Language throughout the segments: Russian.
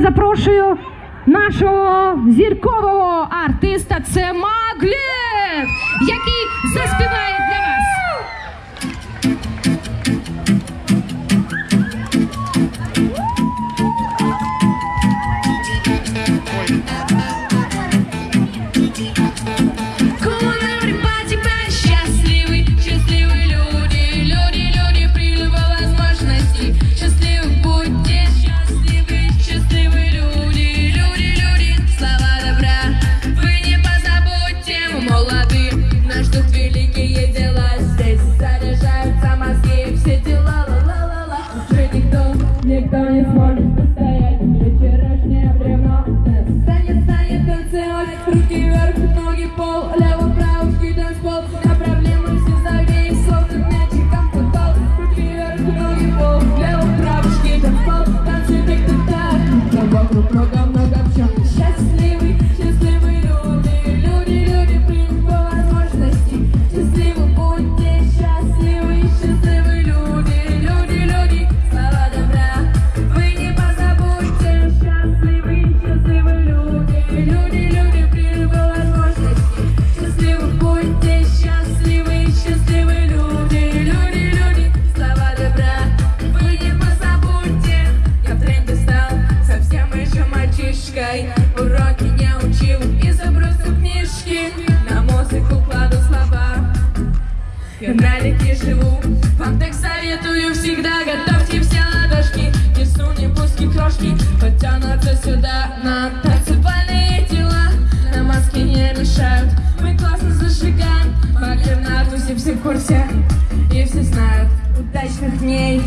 запрошую нашого зіркового артиста. Це Маглєв, який переживу Вам так советую всегда Готовьте все ладошки. Несу не пуски крошки Потянутся сюда на танцевальные тела. На маске не мешают. Мы классно зажигаем Пока на тусе все в курсе. И все знают Удачных дней,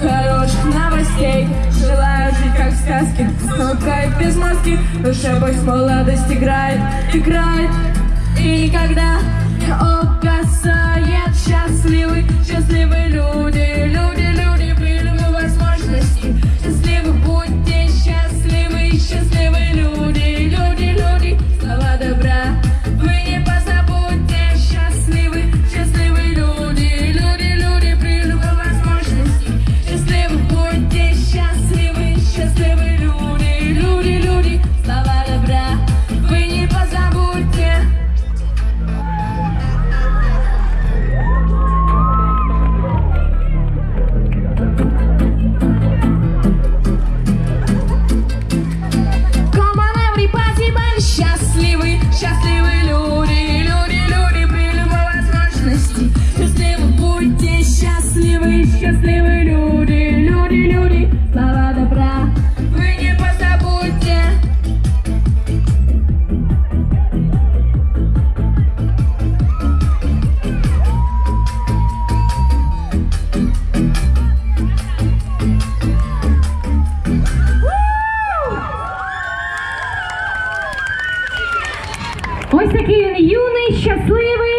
хороших новостей. Желаю жить как в сказке Но кайф без маски. Душа пусть молодость играет Играет. И никогда не красавица Ось такий він юний, щасливий.